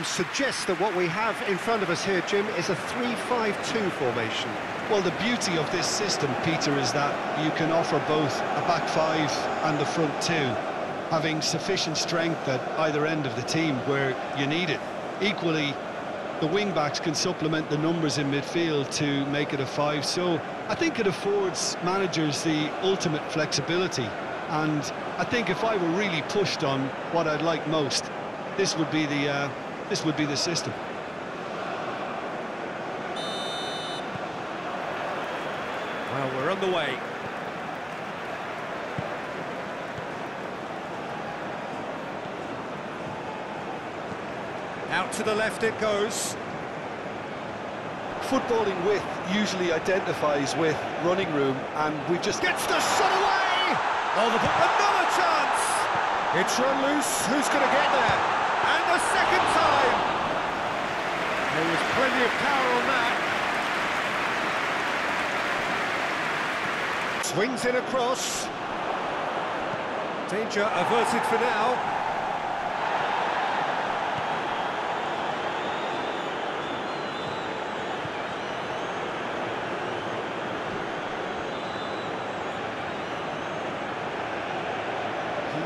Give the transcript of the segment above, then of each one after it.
teams suggests that what we have in front of us here, Jim, is a 3-5-2 formation. Well, the beauty of this system, Peter, is that you can offer both a back five and the front two, having sufficient strength at either end of the team where you need it. Equally, the wing-backs can supplement the numbers in midfield to make it a five, so I think it affords managers the ultimate flexibility, and I think if I were really pushed on what I'd like most, this would be the uh, this would be the system. Well, we're on the way. Out to the left it goes. Footballing width usually identifies with running room, and we just... Gets the shot away! Oh, the, another chance! It's run loose, who's going to get there? And the second time! There was plenty of power on that. Swings in across. Danger averted for now.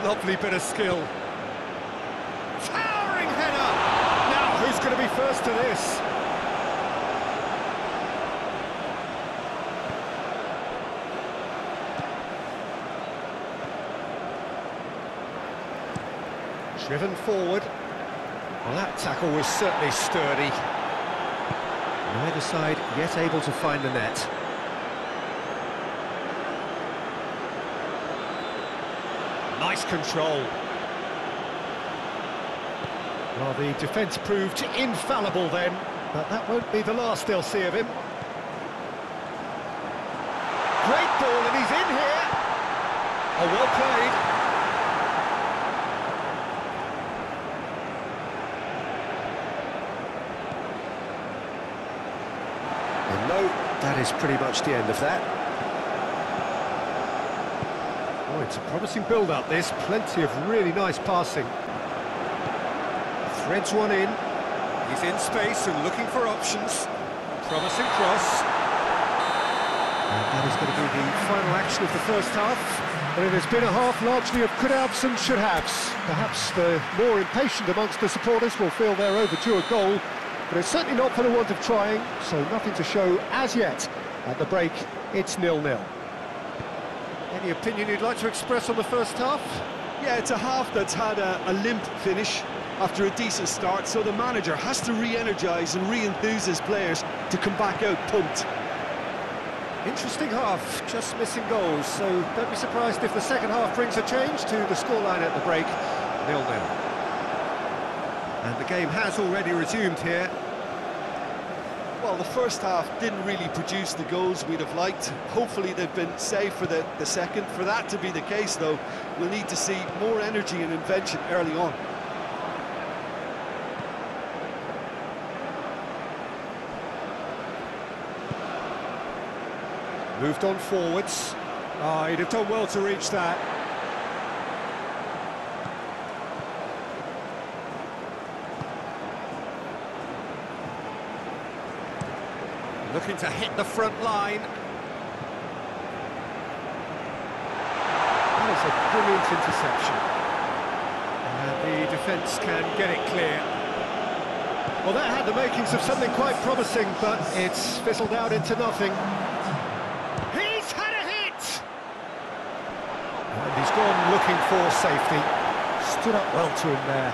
Lovely bit of skill. Towering header! Now, who's going to be first to this? Driven forward. Well, that tackle was certainly sturdy. Neither side yet able to find the net. Nice control. Well, the defence proved infallible then, but that won't be the last they'll see of him. Great ball, and he's in here. Oh, well played. And no, that is pretty much the end of that. Oh, it's a promising build-up, this. Plenty of really nice passing. Threads one in. He's in space and looking for options. Promising cross. And that is going to be the final action of the first half. And it has been a half largely of could-haves and should-haves. Perhaps the more impatient amongst the supporters will feel they're overdue a goal, but it's certainly not for the want of trying, so nothing to show as yet. At the break, it's nil-nil. Any opinion you'd like to express on the first half? Yeah, it's a half that's had a, a limp finish after a decent start, so the manager has to re-energise and re-enthuse his players to come back out pumped. Interesting half, just missing goals, so don't be surprised if the second half brings a change to the scoreline at the break, nil-nil. And the game has already resumed here. Well, the first half didn't really produce the goals we'd have liked. Hopefully they've been saved for the, the second. For that to be the case, though, we'll need to see more energy and invention early on. Moved on forwards. Ah, he'd have done well to reach that. Looking to hit the front line. That is a brilliant interception. And the defence can get it clear. Well, that had the makings of something quite promising, but it's fizzled out into nothing. He's had a hit! Gone looking for safety. Stood up well to him there.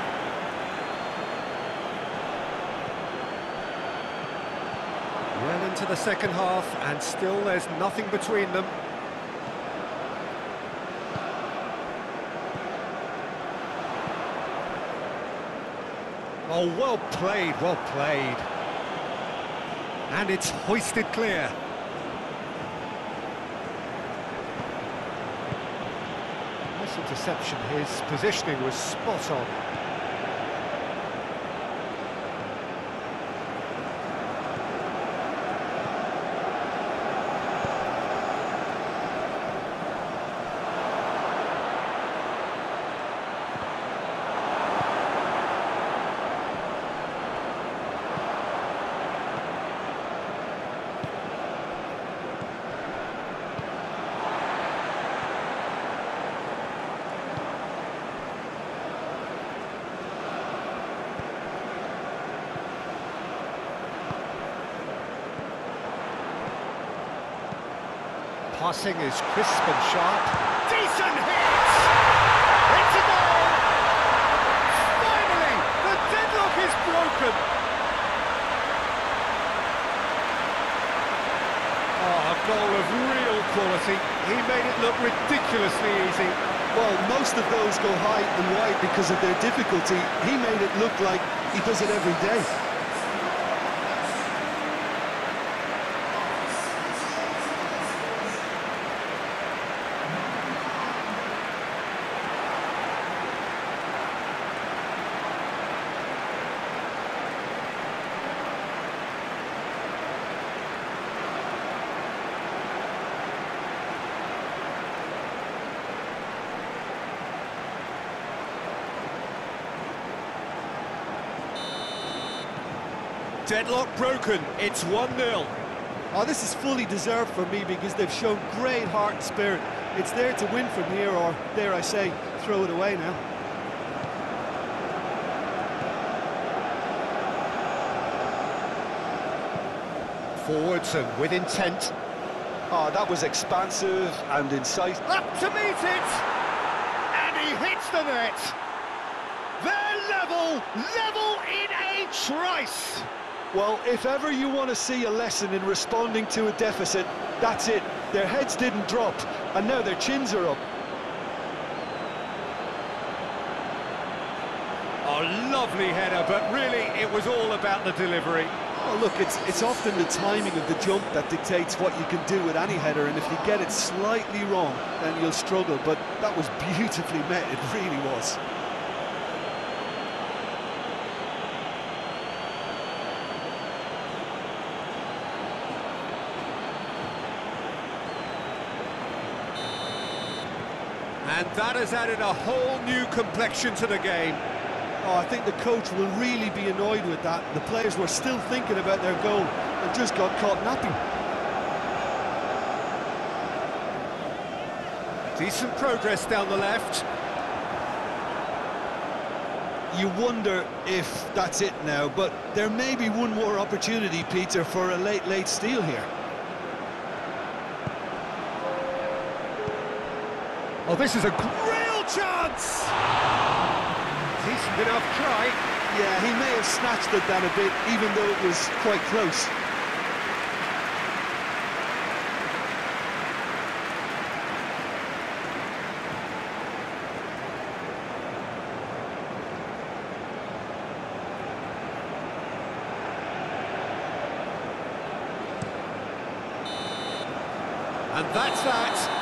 Well into the second half, and still there's nothing between them. Oh, well played, well played. And it's hoisted clear. Interception, his positioning was spot on. Passing is crisp and sharp. Decent hit! It's a goal! Finally, the deadlock is broken! Oh, a goal of real quality. He made it look ridiculously easy. Well, most of those go high and wide because of their difficulty. He made it look like he does it every day. Deadlock broken, it's 1-0. Oh, this is fully deserved for me because they've shown great heart and spirit. It's there to win from here, or dare I say, throw it away now. Forwards and with intent. Oh, that was expansive and incisive. Up to meet it! And he hits the net! They're level, level in a trice! Well, if ever you want to see a lesson in responding to a deficit, that's it. Their heads didn't drop, and now their chins are up. A lovely header, but really it was all about the delivery. Oh, look, it's, it's often the timing of the jump that dictates what you can do with any header, and if you get it slightly wrong, then you'll struggle, but that was beautifully met, it really was. And that has added a whole new complexion to the game. Oh, I think the coach will really be annoyed with that. The players were still thinking about their goal and just got caught napping. Decent progress down the left. You wonder if that's it now, but there may be one more opportunity, Peter, for a late, late steal here. Oh, this is a real chance! Decent enough try. Yeah, he may have snatched it down a bit, even though it was quite close. And that's that.